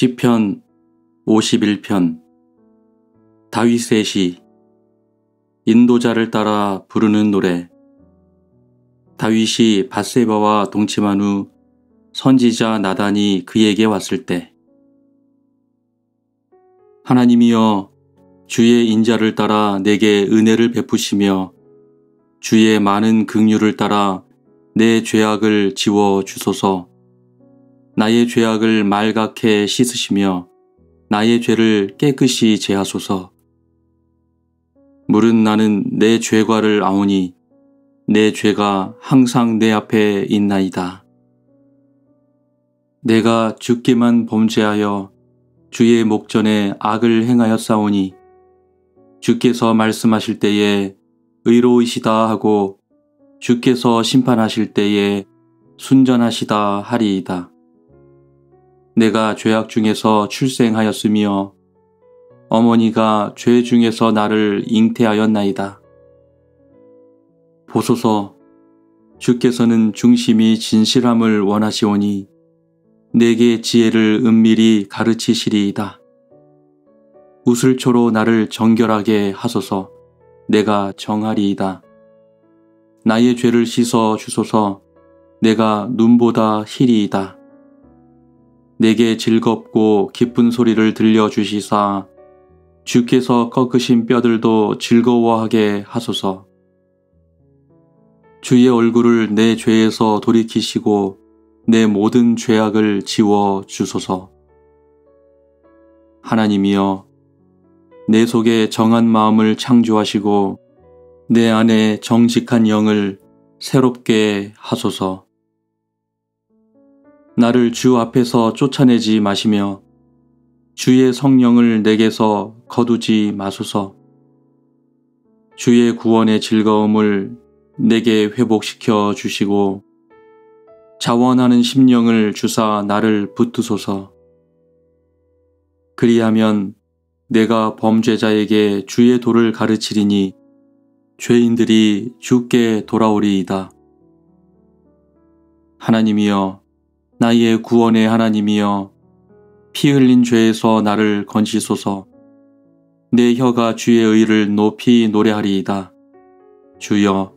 시편 51편 다윗의 시 인도자를 따라 부르는 노래. 다윗이 바세바와 동침한 후 선지자 나단이 그에게 왔을 때 하나님이여 주의 인자를 따라 내게 은혜를 베푸시며 주의 많은 긍휼을 따라 내 죄악을 지워 주소서 나의 죄악을 말갛게 씻으시며 나의 죄를 깨끗이 제하소서. 물은 나는 내 죄과를 아오니 내 죄가 항상 내 앞에 있나이다. 내가 죽기만 범죄하여 주의 목전에 악을 행하였사오니 주께서 말씀하실 때에 의로우시다 하고 주께서 심판하실 때에 순전하시다 하리이다. 내가 죄악 중에서 출생하였으며 어머니가 죄 중에서 나를 잉태하였나이다. 보소서 주께서는 중심이 진실함을 원하시오니 내게 지혜를 은밀히 가르치시리이다. 우슬초로 나를 정결하게 하소서 내가 정하리이다. 나의 죄를 씻어 주소서 내가 눈보다 희리이다. 내게 즐겁고 기쁜 소리를 들려주시사 주께서 꺾으신 뼈들도 즐거워하게 하소서. 주의 얼굴을 내 죄에서 돌이키시고 내 모든 죄악을 지워 주소서. 하나님이여, 내 속에 정한 마음을 창조하시고 내 안에 정직한 영을 새롭게 하소서. 나를 주 앞에서 쫓아내지 마시며 주의 성령을 내게서 거두지 마소서. 주의 구원의 즐거움을 내게 회복시켜 주시고 자원하는 심령을 주사 나를 붙드소서. 그리하면 내가 범죄자에게 주의 도를 가르치리니 죄인들이 주께 돌아오리이다. 하나님이여 나의 구원의 하나님이여 피 흘린 죄에서 나를 건지소서 내 혀가 주의 의를 높이 노래하리이다. 주여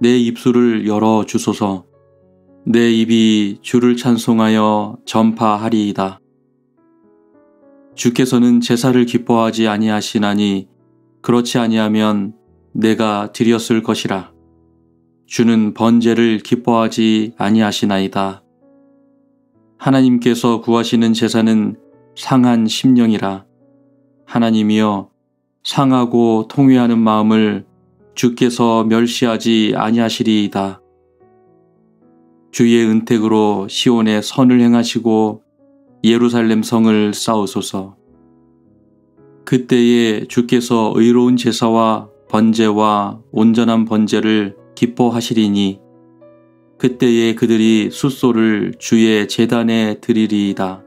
내 입술을 열어 주소서 내 입이 주를 찬송하여 전파하리이다. 주께서는 제사를 기뻐하지 아니하시나니 그렇지 아니하면 내가 드렸을 것이라. 주는 번제를 기뻐하지 아니하시나이다. 하나님께서 구하시는 제사는 상한 심령이라. 하나님이여 상하고 통회하는 마음을 주께서 멸시하지 아니하시리이다. 주의 은택으로 시온에 선을 행하시고 예루살렘 성을 쌓으소서. 그때에 주께서 의로운 제사와 번제와 온전한 번제를 기뻐하시리니 그때에 그들이 숫소를 주의 재단에 드리리이다.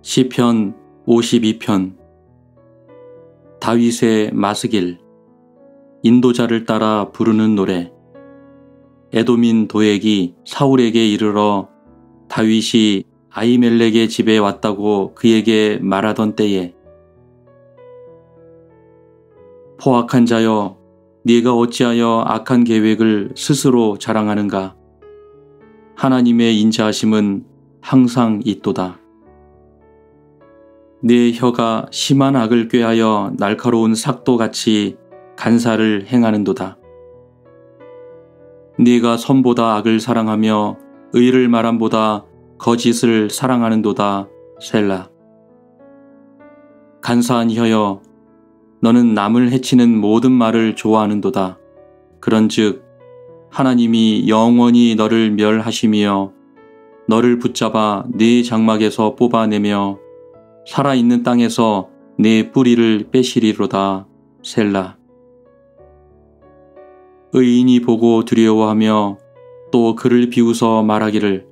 시편 52편. 다윗의 마스길. 인도자를 따라 부르는 노래. 에도민 도액이 사울에게 이르러 다윗이 아이멜렉의 집에 왔다고 그에게 말하던 때에 포악한 자여 네가 어찌하여 악한 계획을 스스로 자랑하는가 하나님의 인자하심은 항상 있도다. 네 혀가 심한 악을 꾀하여 날카로운 삭도 같이 간사를 행하는도다. 네가 선보다 악을 사랑하며 의를 말함보다 거짓을 사랑하는도다. 셀라. 간사한 혀여 너는 남을 해치는 모든 말을 좋아하는도다. 그런즉 하나님이 영원히 너를 멸하시며 너를 붙잡아 네 장막에서 뽑아내며 살아있는 땅에서 네 뿌리를 빼시리로다. 셀라. 의인이 보고 두려워하며 또 그를 비웃어 말하기를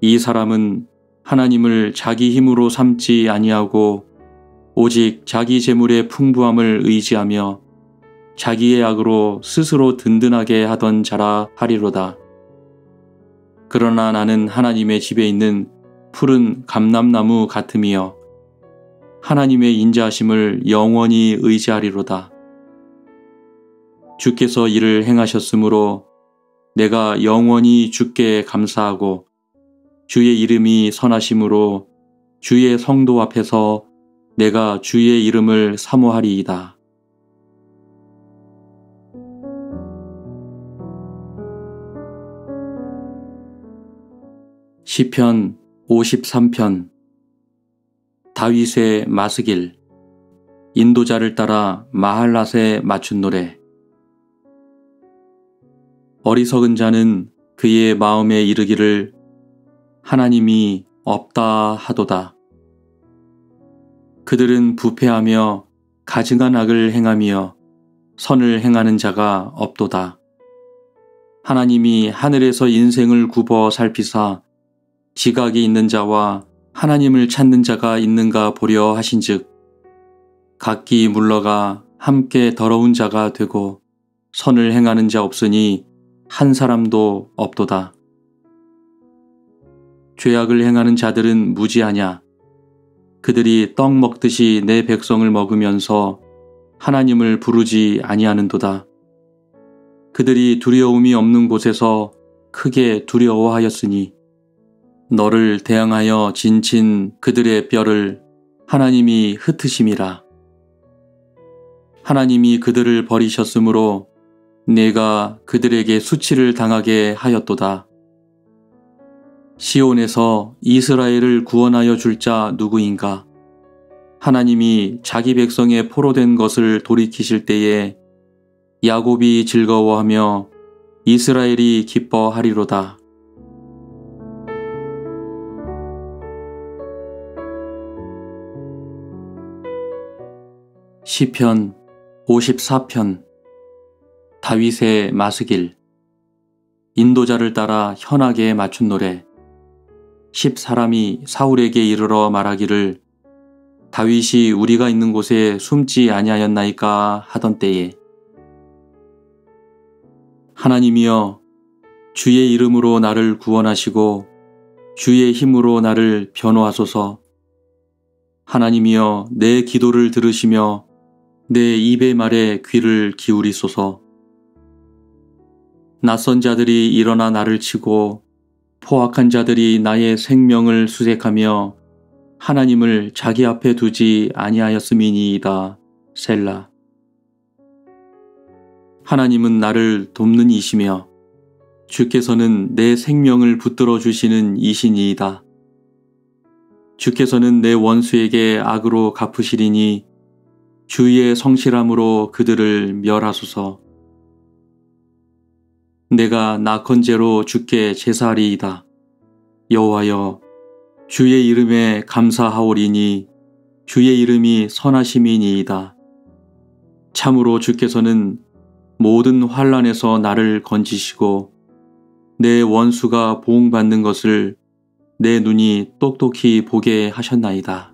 이 사람은 하나님을 자기 힘으로 삼지 아니하고 오직 자기 재물의 풍부함을 의지하며 자기의 악으로 스스로 든든하게 하던 자라 하리로다. 그러나 나는 하나님의 집에 있는 푸른 감람나무 같음이여 하나님의 인자하심을 영원히 의지하리로다. 주께서 이를 행하셨으므로 내가 영원히 주께 감사하고 주의 이름이 선하심으로 주의 성도 앞에서 내가 주의 이름을 사모하리이다. 시편 53편 다윗의 마스길 인도자를 따라 마할랏에 맞춘 노래 어리석은 자는 그의 마음에 이르기를 하나님이 없다 하도다. 그들은 부패하며 가증한 악을 행하며 선을 행하는 자가 없도다. 하나님이 하늘에서 인생을 굽어 살피사 지각이 있는 자와 하나님을 찾는 자가 있는가 보려 하신즉 각기 물러가 함께 더러운 자가 되고 선을 행하는 자 없으니 한 사람도 없도다. 죄악을 행하는 자들은 무지하냐? 그들이 떡 먹듯이 내 백성을 먹으면서 하나님을 부르지 아니하는도다. 그들이 두려움이 없는 곳에서 크게 두려워하였으니 너를 대항하여 진친 그들의 뼈를 하나님이 흩으심이라. 하나님이 그들을 버리셨으므로 내가 그들에게 수치를 당하게 하였도다. 시온에서 이스라엘을 구원하여 줄 자 누구인가? 하나님이 자기 백성의 포로된 것을 돌이키실 때에 야곱이 즐거워하며 이스라엘이 기뻐하리로다. 시편 54편 다윗의 마스길 인도자를 따라 현하게 맞춘 노래 십 사람이 사울에게 이르러 말하기를 다윗이 우리가 있는 곳에 숨지 아니하였나이까 하던 때에 하나님이여 주의 이름으로 나를 구원하시고 주의 힘으로 나를 변호하소서. 하나님이여 내 기도를 들으시며 내 입의 말에 귀를 기울이소서. 낯선 자들이 일어나 나를 치고 포악한 자들이 나의 생명을 수색하며 하나님을 자기 앞에 두지 아니하였음이니이다. 셀라. 하나님은 나를 돕는 이시며 주께서는 내 생명을 붙들어 주시는 이신이이다. 주께서는 내 원수에게 악으로 갚으시리니 주의 성실함으로 그들을 멸하소서. 내가 낙헌제로 주께 제사리이다. 여호와여 주의 이름에 감사하오리니 주의 이름이 선하심이니이다. 참으로 주께서는 모든 환란에서 나를 건지시고 내 원수가 보응받는 것을 내 눈이 똑똑히 보게 하셨나이다.